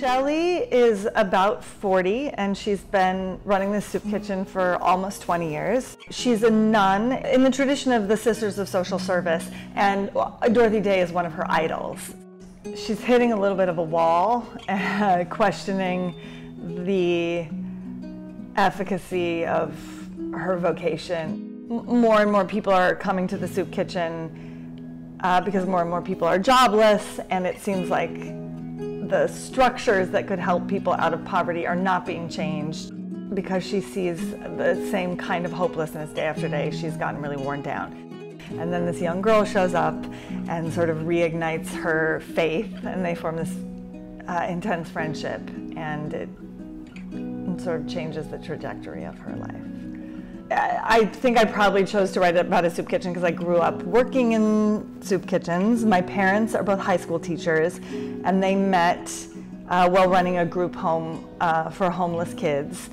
Shelly is about 40 and she's been running the soup kitchen for almost 20 years. She's a nun in the tradition of the Sisters of Social Service, and Dorothy Day is one of her idols. She's hitting a little bit of a wall, questioning the efficacy of her vocation. More and more people are coming to the soup kitchen uh, because more and more people are jobless, and it seems like the structures that could help people out of poverty are not being changed because she sees the same kind of hopelessness day after day. She's gotten really worn down. And then this young girl shows up and sort of reignites her faith, and they form this uh, intense friendship, and it sort of changes the trajectory of her life. I think I probably chose to write about a soup kitchen because I grew up working in soup kitchens. My parents are both high school teachers, and they met uh, while running a group home uh, for homeless kids.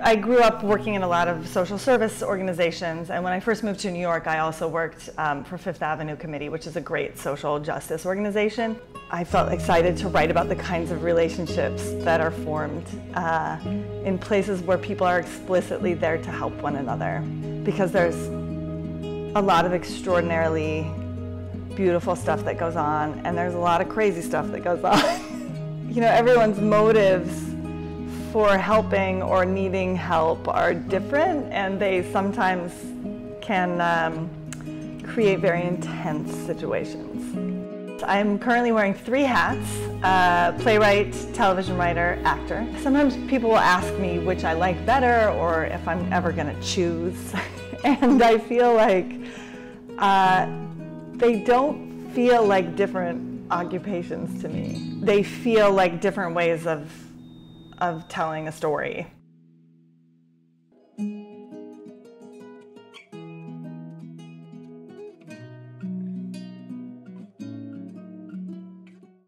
I grew up working in a lot of social service organizations, and when I first moved to New York, I also worked um, for Fifth Avenue Committee, which is a great social justice organization. I felt excited to write about the kinds of relationships that are formed uh, in places where people are explicitly there to help one another, because there's a lot of extraordinarily beautiful stuff that goes on, and there's a lot of crazy stuff that goes on. you know, everyone's motives for helping or needing help are different and they sometimes can um, create very intense situations. I'm currently wearing three hats, uh, playwright, television writer, actor. Sometimes people will ask me which I like better or if I'm ever gonna choose. and I feel like uh, they don't feel like different occupations to me. They feel like different ways of of telling a story.